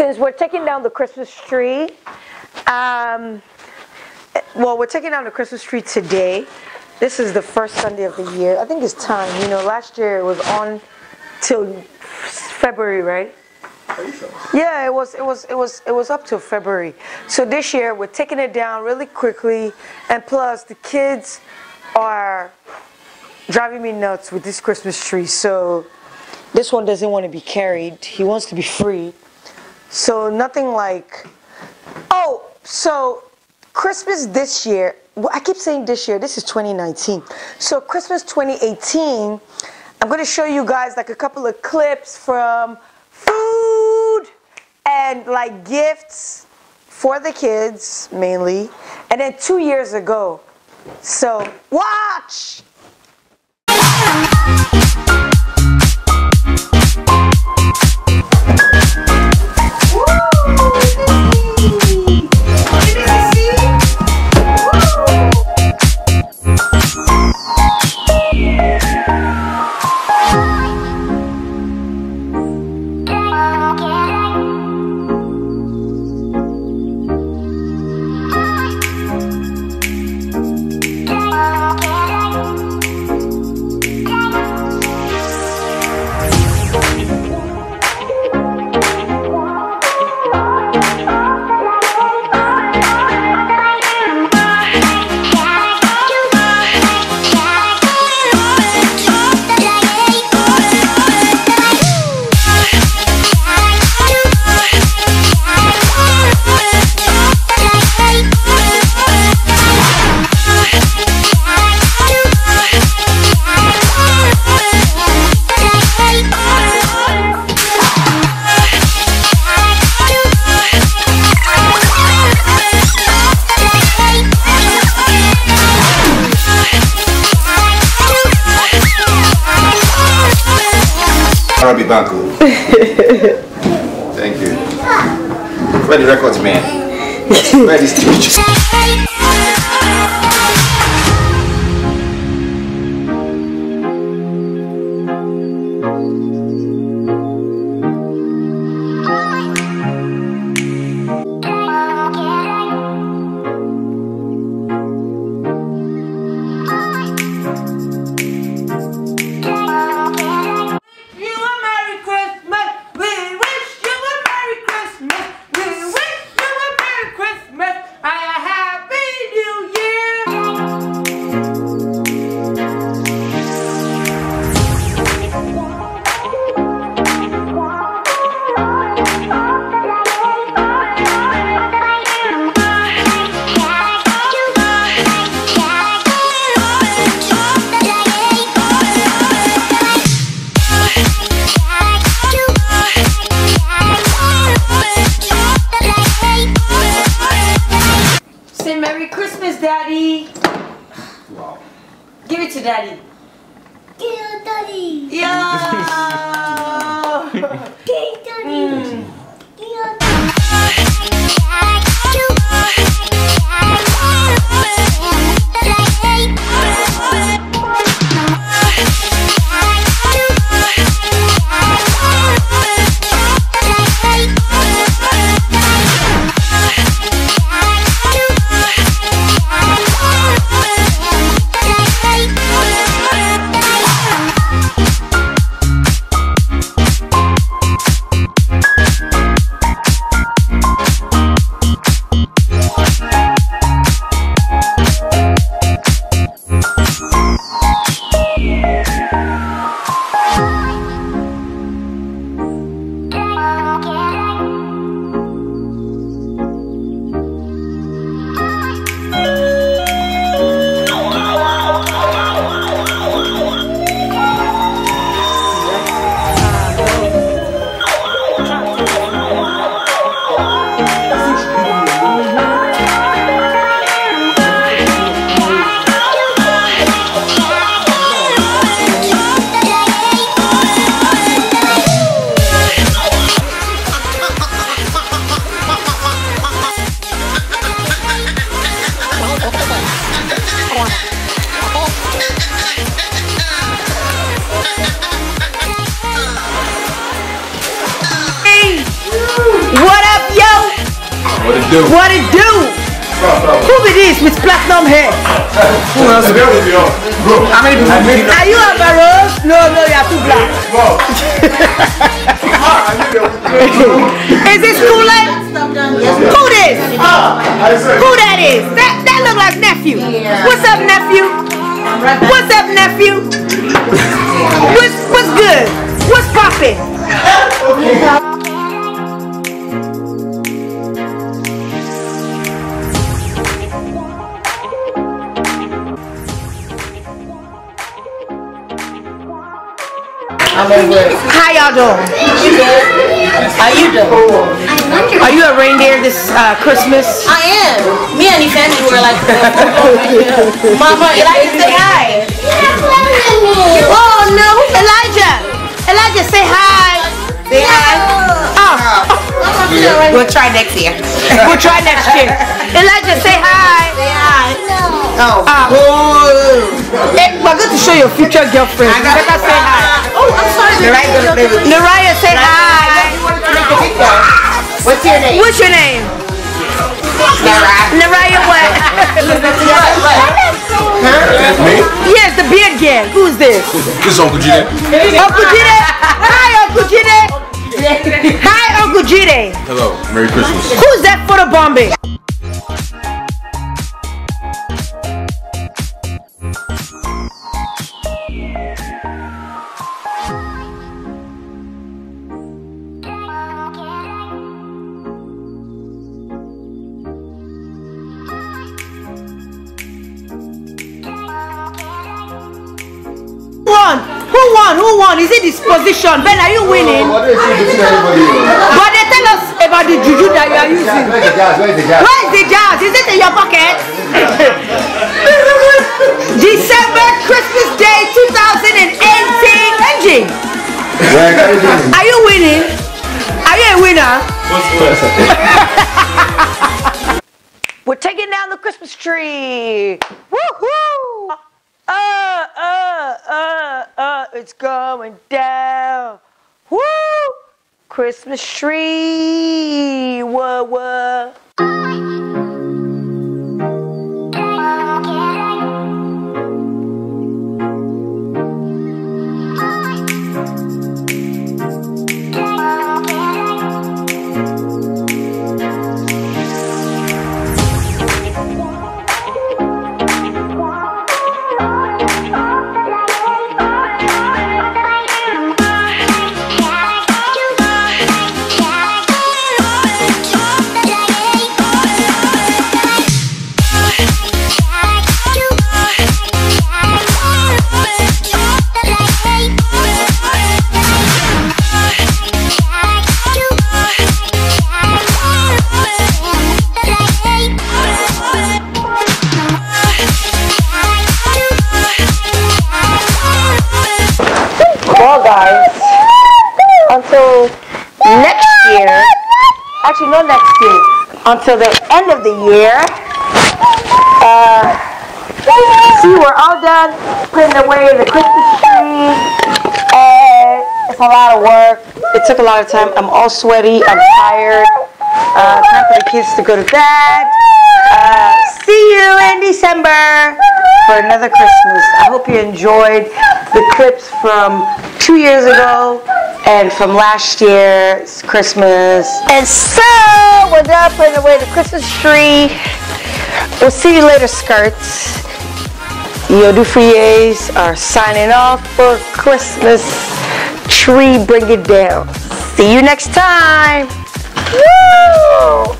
since we're taking down the Christmas tree, um, well, we're taking down the Christmas tree today. This is the first Sunday of the year. I think it's time. You know, last year it was on till February, right? Yeah, it was it was it was it was up till February. So this year we're taking it down really quickly and plus the kids are driving me nuts with this Christmas tree. So this one doesn't want to be carried. He wants to be free. So nothing like Oh, so Christmas this year, well, I keep saying this year, this is 2019. So Christmas 2018, I'm going to show you guys like a couple of clips from food and like gifts for the kids mainly. And then two years ago. So watch! Arabic Banco. Thank you. Where the records, man? Where the Give it to What it do? What it do? Who be this with platinum hair? Who else is there? How many people do you know? Are you a Rose? No, no, you are too black. Is this Kool-Aid? Who this? Who that is? That that look like nephew. What's up, nephew? What's up, nephew? What's what's good? What's poppin'? How y'all doing? How you doing? Are you a reindeer this uh, Christmas? I am. Me and Fanny were like, Mama, Elijah, say hi. Oh no, Elijah! Elijah, say hi. Say hi. Oh, We'll try next year. we'll try next year. Elijah, say hi. Say hi. Oh. Hey, we're going to show your future girlfriend. You better say hi. I'm. Naraya, say hi. What's your name? What's your name? Naraya what? Me? yes, the beard gang. Who's this? This is Uncle G. Uncle Jide. Hi, Uncle Jide. Hi, Uncle Jide. Hello. Merry Christmas. Who's that for the Who Who won? Is it this position? Ben, are you winning? What is she between everybody? But they tell us about the juju that you are using. Where's the gas? Where's the gas? Where is the jazz? Is it in your pocket? December Christmas Day 2018. Engine. Where got it in? Are you winning? Are you a winner? We're taking down the Christmas tree. Woohoo! Uh, uh, uh, uh, it's going down. Woo! Christmas tree. Whoa, whoa. Guys, until next year, actually, not next year, until the end of the year, uh, see, we're all done putting away the Christmas tree, and it's a lot of work. It took a lot of time. I'm all sweaty. I'm tired. Uh, time for the kids to go to bed. Uh, see you in December for another Christmas. I hope you enjoyed the clips from two years ago and from last year's Christmas. And so we're done putting away the Christmas tree. We'll see you later, skirts. Odufuyes are signing off for Christmas tree. Bring it down. See you next time. Woo!